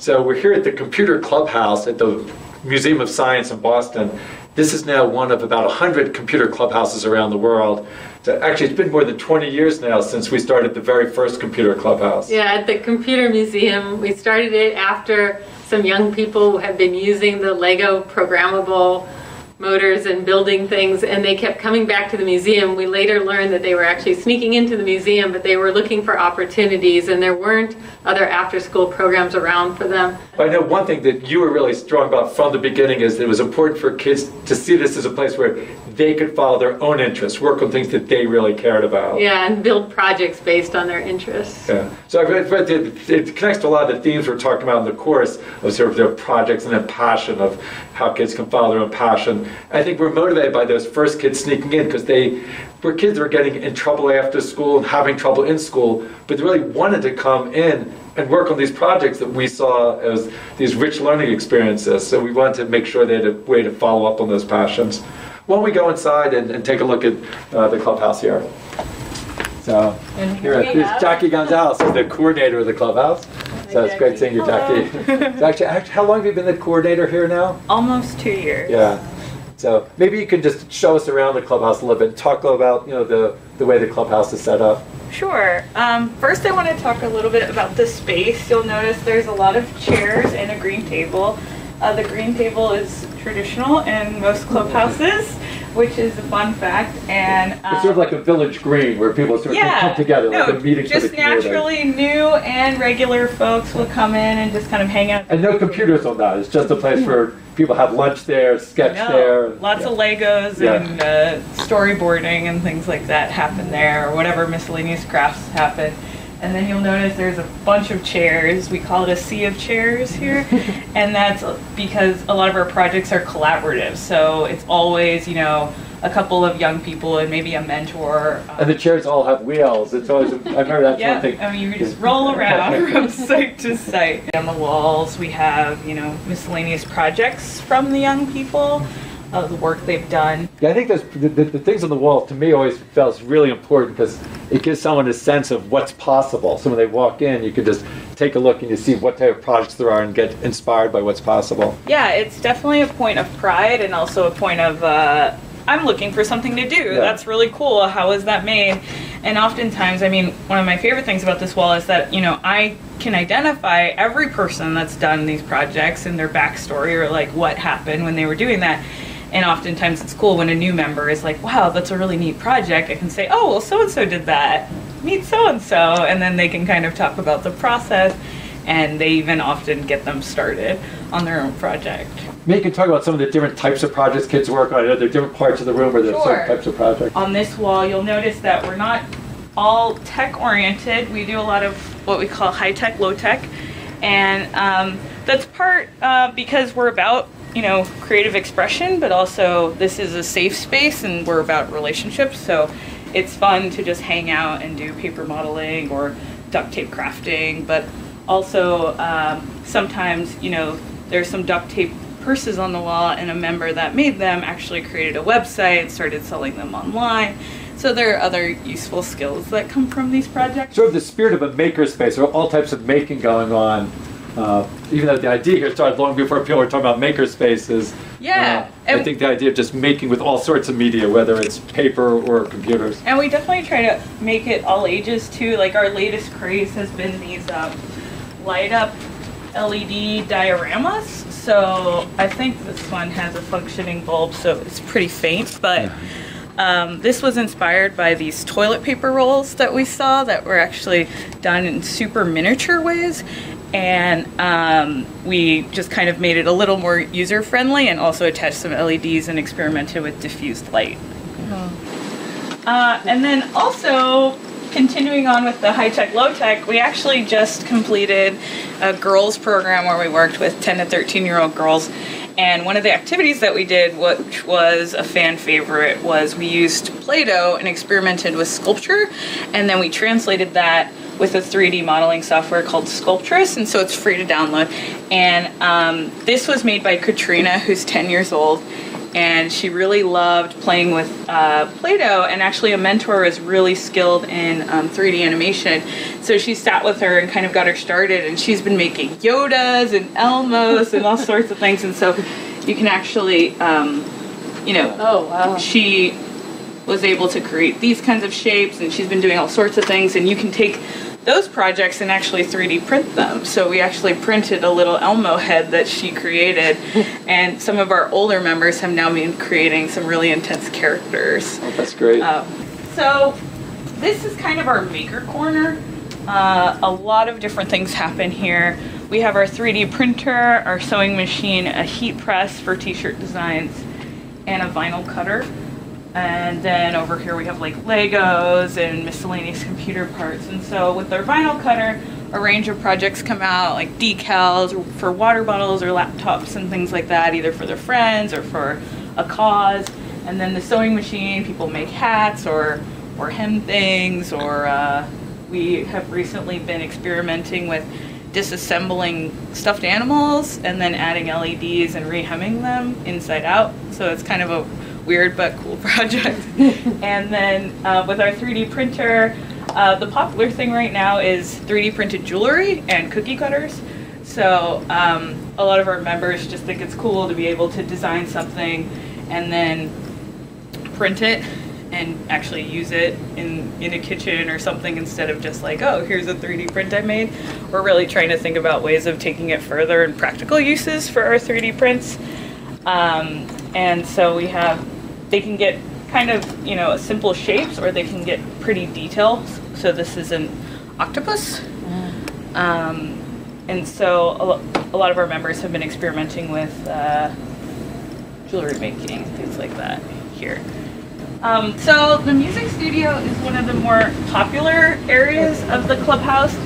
So we're here at the Computer Clubhouse at the Museum of Science in Boston. This is now one of about 100 computer clubhouses around the world. So actually, it's been more than 20 years now since we started the very first computer clubhouse. Yeah, at the Computer Museum. We started it after some young people have been using the Lego programmable motors and building things, and they kept coming back to the museum. We later learned that they were actually sneaking into the museum, but they were looking for opportunities, and there weren't other after school programs around for them. I know one thing that you were really strong about from the beginning is that it was important for kids to see this as a place where they could follow their own interests, work on things that they really cared about. Yeah, and build projects based on their interests. Yeah. So I read, read it, it connects to a lot of the themes we're talking about in the course of sort of their projects and their passion of how kids can follow their own passion. I think we're motivated by those first kids sneaking in because they were kids that were getting in trouble after school and having trouble in school, but they really wanted to come in and work on these projects that we saw as these rich learning experiences. So we wanted to make sure they had a way to follow up on those passions. Why don't we go inside and, and take a look at uh, the clubhouse here? So here, here's Jackie Gonzalez, is the coordinator of the clubhouse. So it's great seeing you, Jackie. so actually, actually, how long have you been the coordinator here now? Almost two years. Yeah. So maybe you can just show us around the clubhouse a little bit, talk about you know the the way the clubhouse is set up. Sure. Um, first, I want to talk a little bit about the space. You'll notice there's a lot of chairs and a green table. Uh, the green table is traditional in most clubhouses, which is a fun fact. And um, It's sort of like a village green where people sort of yeah, come together, no, like a meeting just the community. naturally new and regular folks will come in and just kind of hang out. And no computers on that. It's just a place where people have lunch there, sketch No, there. lots Yeah. of Legos Yeah. and uh, storyboarding and things like that happen there, or whatever miscellaneous crafts happen. And then you'll notice there's a bunch of chairs. We call it a sea of chairs here. and that's because a lot of our projects are collaborative. So it's always, you know, a couple of young people and maybe a mentor. um, And the chairs all have wheels. It's always. I remember that's yeah, one thing. I mean, you just roll around from site to site. On the walls, we have, you know, miscellaneous projects from the young people, uh, the work they've done. Yeah, I think those the, the, the things on the wall to me always felt really important because it gives someone a sense of what's possible. So when they walk in, you can just take a look and you see what type of projects there are and get inspired by what's possible. Yeah, it's definitely a point of pride and also a point of, uh, I'm looking for something to do. Yeah. That's really cool. How is that made? And oftentimes, I mean, one of my favorite things about this wall is that, you know, I can identify every person that's done these projects and their backstory or like what happened when they were doing that. And oftentimes it's cool when a new member is like, wow, that's a really neat project. I can say, oh, well, so and so did that. Meet so and so. And then they can kind of talk about the process. And they even often get them started on their own project. Maybe you can talk about some of the different types of projects kids work on. I know there are different parts of the room where there's certain Sure. types of projects. On this wall, you'll notice that we're not all tech oriented. We do a lot of what we call high tech, low tech. And um, that's part uh, because we're about, you know, creative expression, but also this is a safe space and we're about relationships. So it's fun to just hang out and do paper modeling or duct tape crafting. But also, um, sometimes, you know, there's some duct tape purses on the wall, and a member that made them actually created a website, started selling them online. So there are other useful skills that come from these projects. Sort of the spirit of a makerspace. Are all types of making going on. Uh, even though the idea here started long before people were talking about makerspaces. Yeah, Uh, I think the idea of just making with all sorts of media, whether it's paper or computers. And we definitely try to make it all ages too. Like our latest craze has been these um, light up LED dioramas. So I think this one has a functioning bulb, so it's pretty faint. But um, this was inspired by these toilet paper rolls that we saw that were actually done in super miniature ways. And um, we just kind of made it a little more user friendly and also attached some LEDs and experimented with diffused light. Uh, and then also, continuing on with the high tech, low tech, we actually just completed a girls program where we worked with 10 to 13 year old girls. And one of the activities that we did, which was a fan favorite, was we used Play Doh and experimented with sculpture. And then we translated that with a 3D modeling software called Sculptris. And so it's free to download. And um, this was made by Katrina, who's 10 years old and she really loved playing with uh, Play-Doh. And actually, a mentor was really skilled in um, 3D animation, so she sat with her and kind of got her started. And she's been making Yodas and Elmos and all sorts of things. And so you can actually, um, you know, Oh, wow. she was able to create these kinds of shapes and she's been doing all sorts of things and you can take those projects and actually 3D print them. So we actually printed a little Elmo head that she created and some of our older members have now been creating some really intense characters. Oh, that's great. Um, so this is kind of our maker corner. Uh, a lot of different things happen here. We have our 3D printer, our sewing machine, a heat press for t-shirt designs, and a vinyl cutter. And then over here we have like Legos and miscellaneous computer parts. And so with our vinyl cutter, a range of projects come out like decals for water bottles or laptops and things like that, either for their friends or for a cause. And then the sewing machine, people make hats or or hem things, or uh, we have recently been experimenting with disassembling stuffed animals and then adding LEDs and rehemming them inside out. So it's kind of a weird but cool project. and then uh, with our 3D printer, uh, the popular thing right now is 3D printed jewelry and cookie cutters. So um, a lot of our members just think it's cool to be able to design something and then print it and actually use it in, in a kitchen or something instead of just like, oh, here's a 3D print I made. We're really trying to think about ways of taking it further and practical uses for our 3D prints. Um, and so we have, they can get kind of, you know, simple shapes or they can get pretty details. So this is an octopus. Um, and so a lot of our members have been experimenting with uh, jewelry making, things like that here. Um, so the music studio is one of the more popular areas of the clubhouse.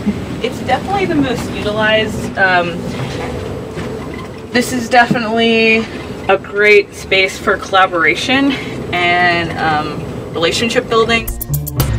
It's definitely the most utilized. Um, this is definitely a great space for collaboration and um, relationship building.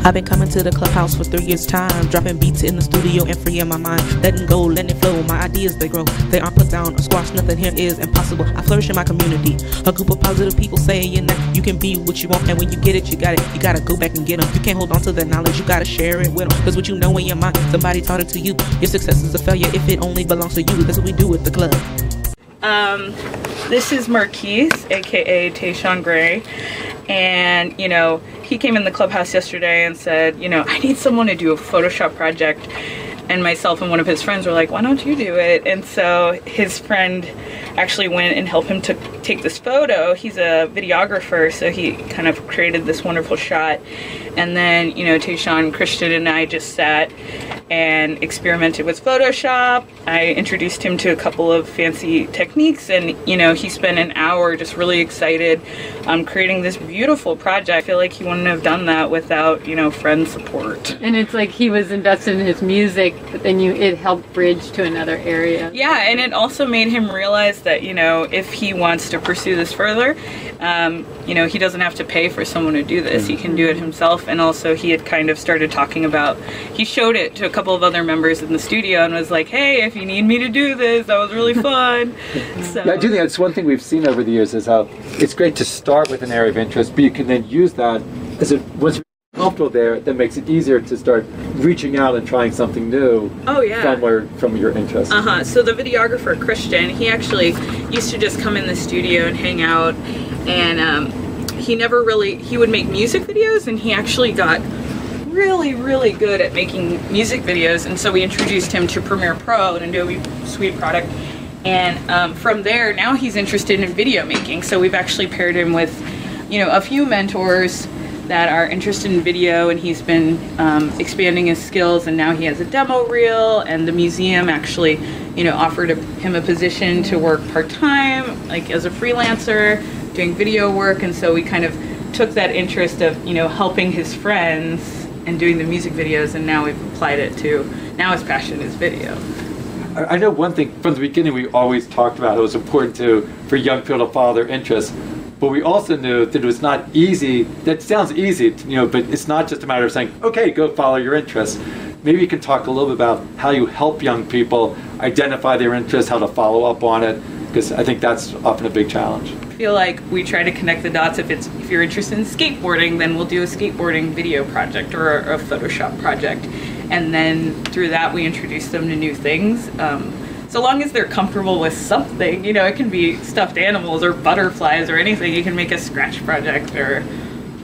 I've been coming to the clubhouse for three years' time, dropping beats in the studio and freeing my mind, letting go, letting it flow. My ideas they grow, they aren't put down or squashed. Nothing here is impossible. I flourish in my community, a group of positive people saying that you can be what you want, and when you get it, you got it. You gotta go back and get them. You can't hold on to the knowledge, you gotta share it with them. Cause what you know in your mind, somebody taught it to you. Your success is a failure if it only belongs to you. That's what we do with the club. Um, this is Marquise, aka Tayshawn Gray, and you know he came in the clubhouse yesterday and said, you know, I need someone to do a Photoshop project, and myself and one of his friends were like, why don't you do it? And so his friend actually went and helped him to take this photo. He's a videographer, so he kind of created this wonderful shot. And then, you know, Tayshawn, Christian, and I just sat and experimented with Photoshop. I introduced him to a couple of fancy techniques, and you know, he spent an hour just really excited um, creating this beautiful project. I feel like he wouldn't have done that without, you know, friend support. And it's like he was invested in his music, but then you it helped bridge to another area. Yeah, and it also made him realize that, you know, if he wants to pursue this further, um, you know, he doesn't have to pay for someone to do this. He can do it himself. And also, he had kind of started talking about, he showed it to a couple of other members in the studio and was like, hey, if you need me to do this, that was really fun. so, Yeah, I do think that's one thing we've seen over the years is how it's great to start with an area of interest, but you can then use that as a once you're comfortable there, that makes it easier to start reaching out and trying something new Oh, yeah. from where from your interest. Uh huh. So the videographer Christian, he actually used to just come in the studio and hang out, and um, he never really he would make music videos, and he actually got really really good at making music videos, and so we introduced him to Premiere Pro, an Adobe Suite product. And um, from there, now he's interested in video making. So we've actually paired him with, you know, a few mentors that are interested in video and he's been um, expanding his skills and now he has a demo reel and the museum actually you know offered a, him a position to work part-time like as a freelancer doing video work and so we kind of took that interest of you know helping his friends and doing the music videos and now we've applied it to now his passion is video. I know one thing from the beginning we always talked about it was important to for young people to follow their interests, but we also knew that it was not easy. That sounds easy, you know, but it's not just a matter of saying, okay, go follow your interests. Maybe you can talk a little bit about how you help young people identify their interests, how to follow up on it, because I think that's often a big challenge. I feel like we try to connect the dots. If it's if you're interested in skateboarding, then we'll do a skateboarding video project or a, a Photoshop project, and then through that we introduce them to new things. Um, so long as they're comfortable with something, you know, it can be stuffed animals or butterflies or anything. You can make a scratch project or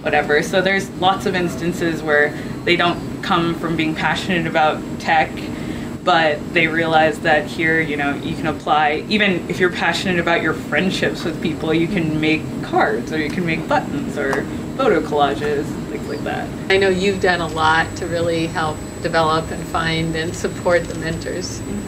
whatever. So there's lots of instances where they don't come from being passionate about tech, but they realize that here, you know, you can apply, even if you're passionate about your friendships with people, you can make cards or you can make buttons or photo collages, things like that. I know you've done a lot to really help develop and find and support the mentors. Mm-hmm.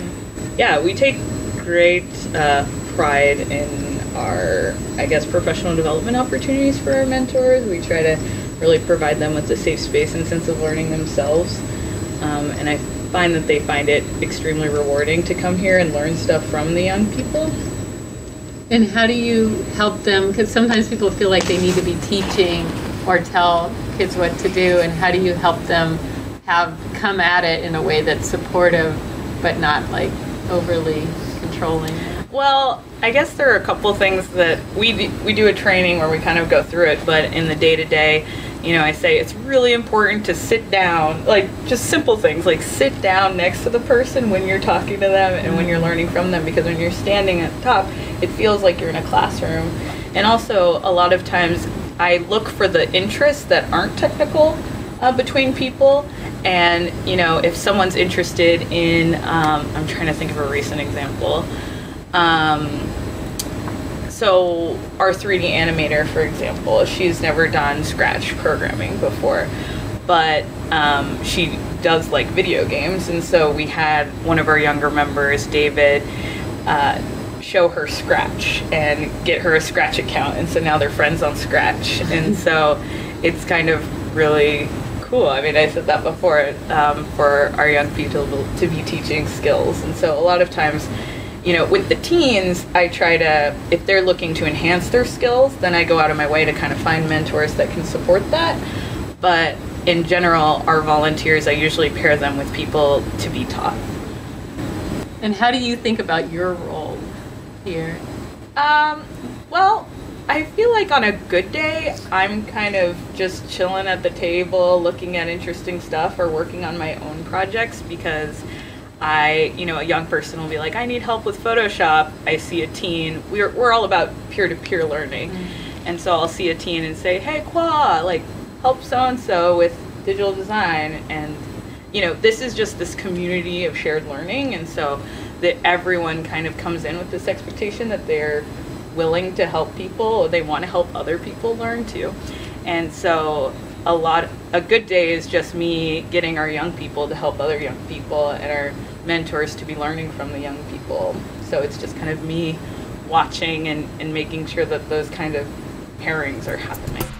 Yeah, we take great uh, pride in our, I guess, professional development opportunities for our mentors. We try to really provide them with a safe space and sense of learning themselves. Um, and I find that they find it extremely rewarding to come here and learn stuff from the young people. And how do you help them? Because sometimes people feel like they need to be teaching or tell kids what to do. And how do you help them have come at it in a way that's supportive, but not like overly controlling? Well, I guess there are a couple things that we do, we do a training where we kind of go through it, but in the day to day, you know, I say it's really important to sit down, like just simple things, like sit down next to the person when you're talking to them and when you're learning from them, because when you're standing at the top, it feels like you're in a classroom. And also, a lot of times, I look for the interests that aren't technical uh, between people. And, you know, if someone's interested in, um, I'm trying to think of a recent example. Um, so our 3D animator, for example, she's never done Scratch programming before, but um, she does like video games, and so we had one of our younger members, David, uh, show her Scratch and get her a Scratch account, and so now they're friends on Scratch, and so it's kind of really cool. I mean, I said that before um, for our young people to be teaching skills, and so a lot of times you know, with the teens, I try to, if they're looking to enhance their skills, then I go out of my way to kind of find mentors that can support that. But in general, our volunteers, I usually pair them with people to be taught. And how do you think about your role here? Um, well, I feel like on a good day, I'm kind of just chilling at the table, looking at interesting stuff, or working on my own projects because I, you know, a young person will be like, I need help with Photoshop. I see a teen. We're, we're all about peer to peer learning. Mm-hmm. And so I'll see a teen and say, hey, Qua, like, help so and so with digital design. And, you know, this is just this community of shared learning. And so that everyone kind of comes in with this expectation that they're willing to help people, they want to help other people learn too. And so a lot a good day is just me getting our young people to help other young people and our mentors to be learning from the young people so it's just kind of me watching and, and making sure that those kind of pairings are happening